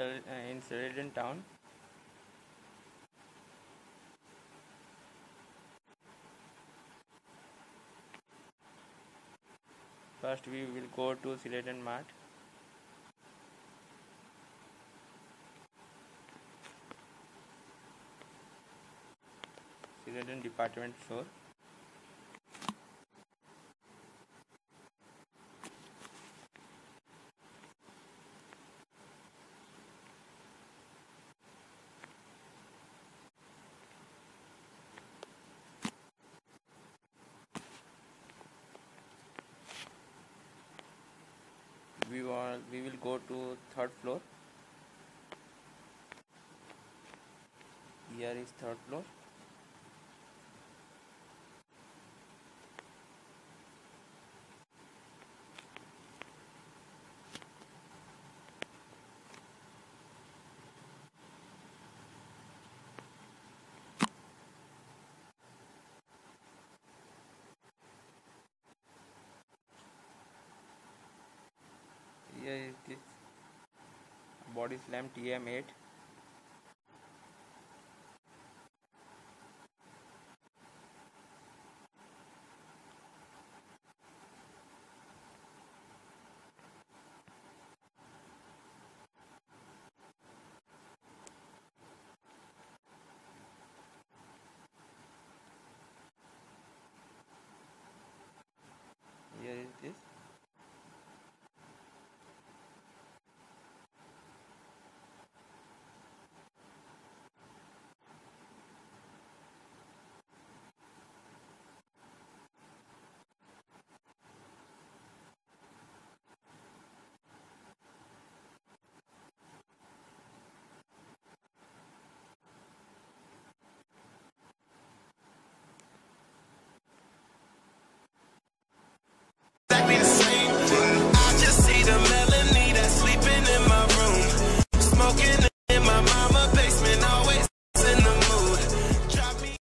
uh, in Celadon town. First we will go to Celadon Mart. Celadon department store. We want we will go to third floor. Here is third floor body slam TM8 here is this.